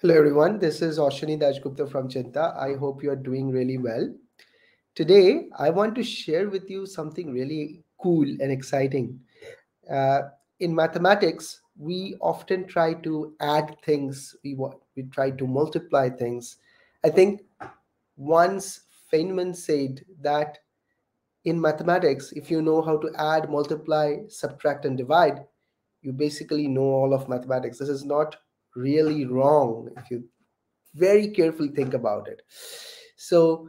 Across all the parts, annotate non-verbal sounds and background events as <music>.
Hello, everyone. This is Ashani Dasgupta from Cheenta. I hope you are doing really well. Today, I want to share with you something really cool and exciting. Uh, in mathematics, we often try to add things, we, we try to multiply things. I think once Feynman said that in mathematics, if you know how to add, multiply, subtract, and divide, you basically know all of mathematics. This is not really wrong if you very carefully think about it. So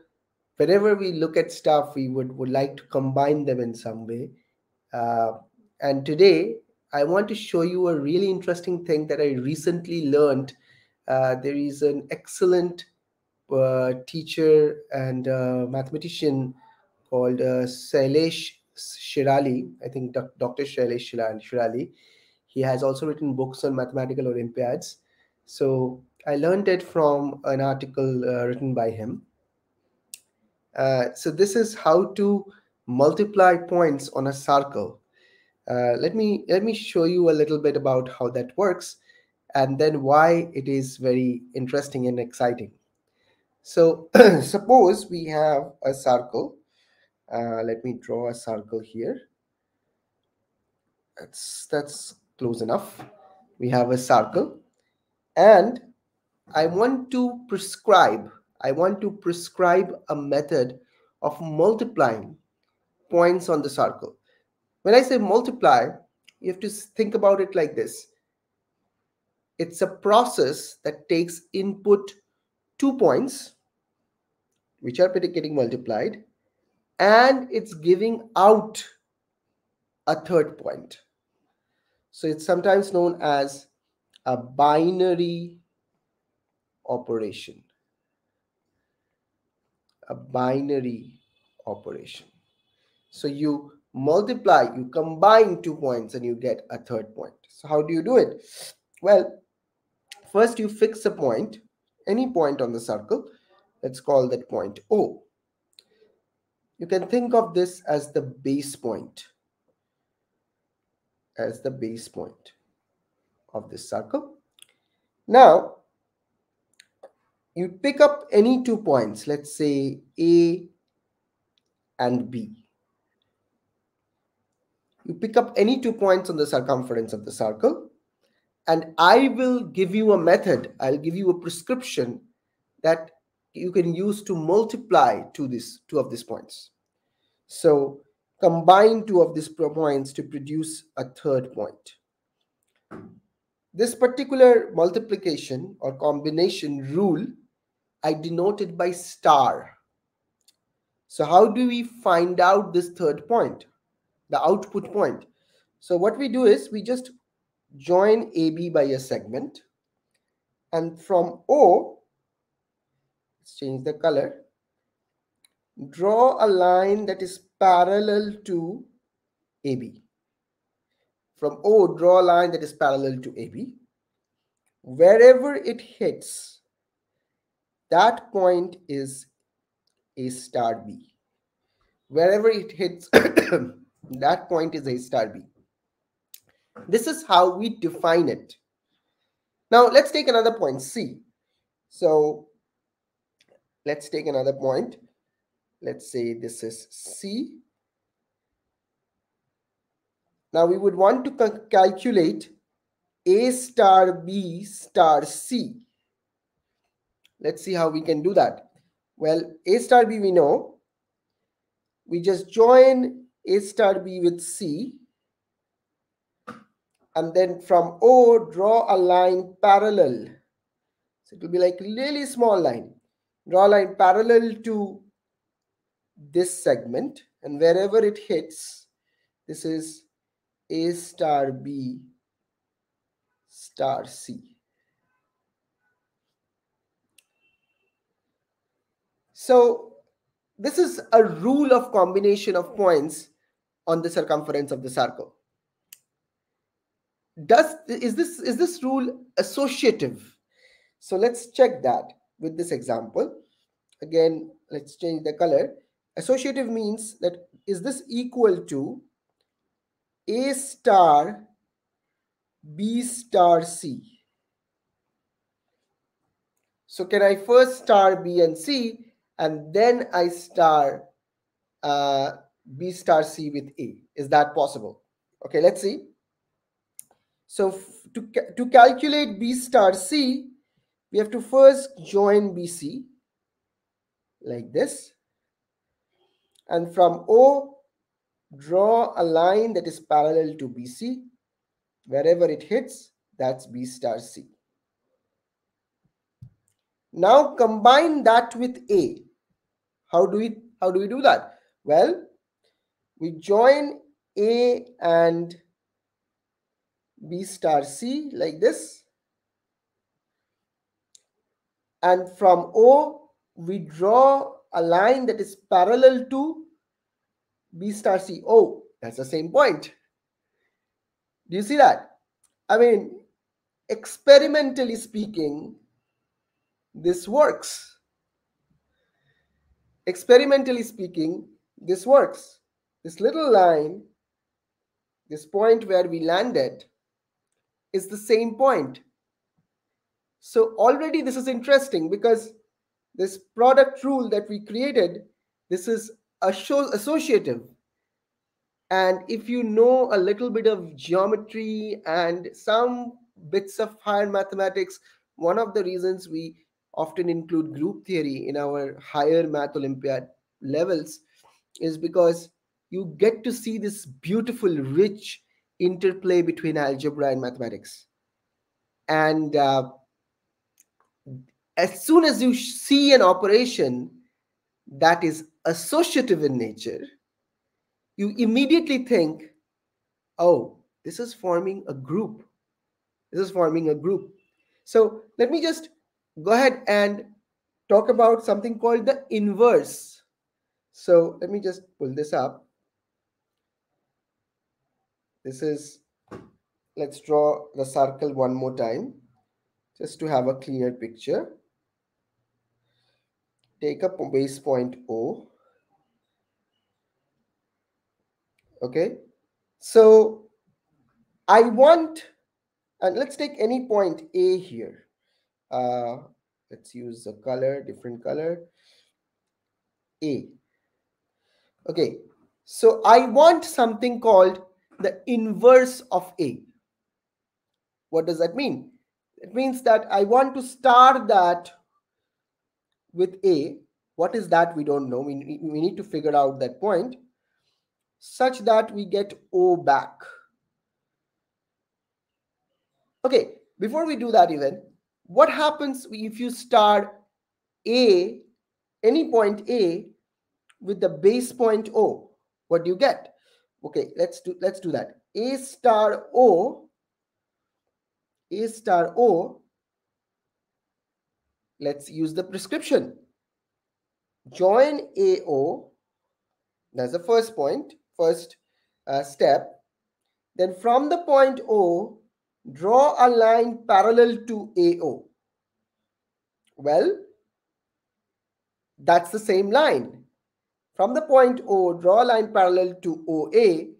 whenever we look at stuff, we would, would like to combine them in some way. Uh, and today, I want to show you a really interesting thing that I recently learned. Uh, there is an excellent uh, teacher and uh, mathematician called uh, Shailesh Shirali. I think Dr. Shailesh Shirali. He has also written books on mathematical Olympiads. So I learned it from an article uh, written by him. Uh, so this is how to multiply points on a circle. Uh, let me let me show you a little bit about how that works and then why it is very interesting and exciting. So <clears throat> suppose we have a circle. Uh, let me draw a circle here. That's that's close enough. We have a circle and I want to prescribe, I want to prescribe a method of multiplying points on the circle. When I say multiply, you have to think about it like this. It's a process that takes input two points, which are getting multiplied, and it's giving out a third point. So it's sometimes known as a binary operation. A binary operation. So you multiply, you combine two points and you get a third point. So how do you do it? Well, first you fix a point, any point on the circle. Let's call that point O. You can think of this as the base point as the base point of this circle. Now, you pick up any two points, let's say A and B. You pick up any two points on the circumference of the circle, and I will give you a method, I'll give you a prescription that you can use to multiply to this two of these points. So combine two of these points to produce a third point. This particular multiplication or combination rule I denoted by star. So how do we find out this third point, the output point? So what we do is we just join AB by a segment and from O, let's change the color, draw a line that is parallel to AB. From O, draw a line that is parallel to AB. Wherever it hits, that point is A star B. Wherever it hits, <coughs> that point is A star B. This is how we define it. Now, let's take another point, C. So, let's take another point let's say this is C. Now we would want to calculate A star B star C. Let's see how we can do that. Well, A star B we know. We just join A star B with C. And then from O, draw a line parallel. So it will be like really small line. Draw a line parallel to this segment and wherever it hits this is a star b star c. So this is a rule of combination of points on the circumference of the circle. Does is this is this rule associative? So let's check that with this example. Again let's change the color Associative means that is this equal to A star B star C? So can I first star B and C and then I star uh, B star C with A? Is that possible? Okay, let's see. So to, to calculate B star C, we have to first join BC like this. And from O, draw a line that is parallel to BC. Wherever it hits, that's B star C. Now combine that with A. How do we how do we do that? Well, we join A and B star C like this. And from O, we draw a line that is parallel to B star C. Oh, that's the same point. Do you see that? I mean, experimentally speaking, this works. Experimentally speaking, this works. This little line, this point where we landed, is the same point. So already this is interesting because this product rule that we created, this is associative. And if you know a little bit of geometry and some bits of higher mathematics, one of the reasons we often include group theory in our higher math olympiad levels is because you get to see this beautiful rich interplay between algebra and mathematics and uh, as soon as you see an operation that is associative in nature you immediately think oh this is forming a group this is forming a group so let me just go ahead and talk about something called the inverse. So let me just pull this up. This is, let's draw the circle one more time, just to have a clear picture. Take up base point O. Okay, so I want, and let's take any point A here. Uh, let's use a color different color. A. Okay. So i want something called the inverse of a. What does that mean? It means that i want to start that with a what is that we don't know we, we need to figure out that point such that we get o back okay before we do that even what happens if you start A, any point A with the base point O? What do you get? Okay, let's do let's do that. A star O, A star O, let's use the prescription. Join AO, that's the first point, first uh, step. Then from the point O, Draw a line parallel to AO. Well, that's the same line. From the point O, draw a line parallel to OA.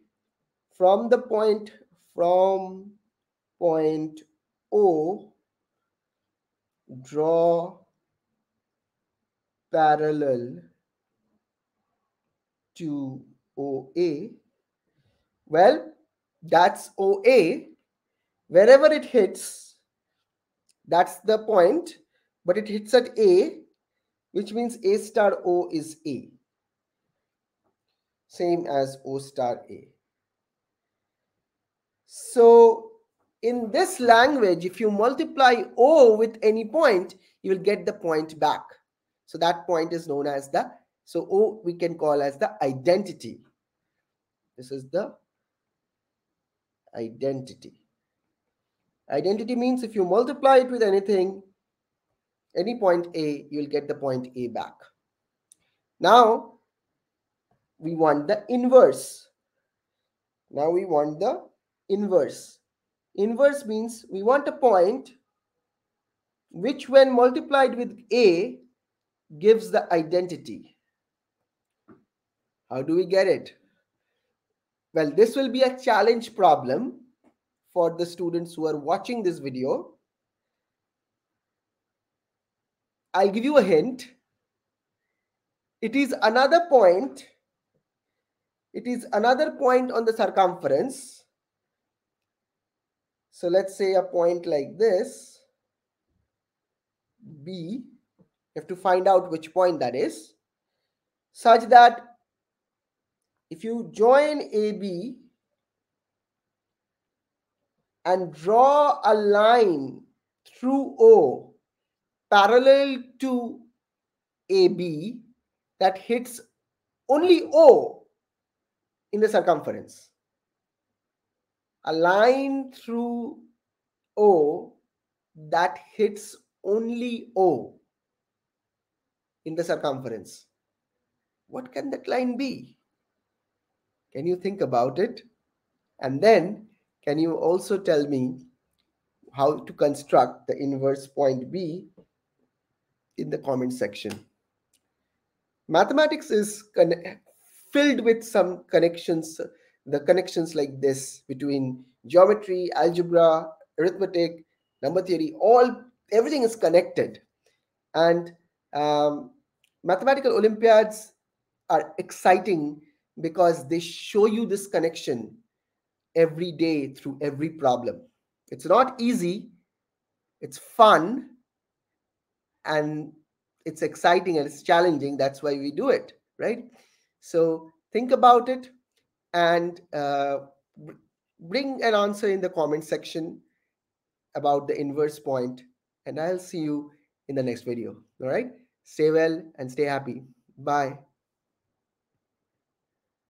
From the point, from point O, draw parallel to OA. Well, that's OA wherever it hits, that's the point, but it hits at A, which means A star O is A. Same as O star A. So in this language, if you multiply O with any point, you will get the point back. So that point is known as the, so O we can call as the identity. This is the identity. Identity means if you multiply it with anything, any point A, you'll get the point A back. Now, we want the inverse. Now we want the inverse. Inverse means we want a point which when multiplied with A gives the identity. How do we get it? Well, this will be a challenge problem for the students who are watching this video. I'll give you a hint. It is another point. It is another point on the circumference. So let's say a point like this, B, you have to find out which point that is, such that if you join AB and draw a line through O parallel to AB that hits only O in the circumference. A line through O that hits only O in the circumference. What can that line be? Can you think about it? And then can you also tell me how to construct the inverse point B in the comment section? Mathematics is filled with some connections, the connections like this between geometry, algebra, arithmetic, number theory, all everything is connected. And um, mathematical Olympiads are exciting because they show you this connection every day through every problem. It's not easy, it's fun, and it's exciting and it's challenging. That's why we do it, right? So think about it and uh, bring an answer in the comment section about the inverse point, and I'll see you in the next video. All right? Stay well and stay happy. Bye.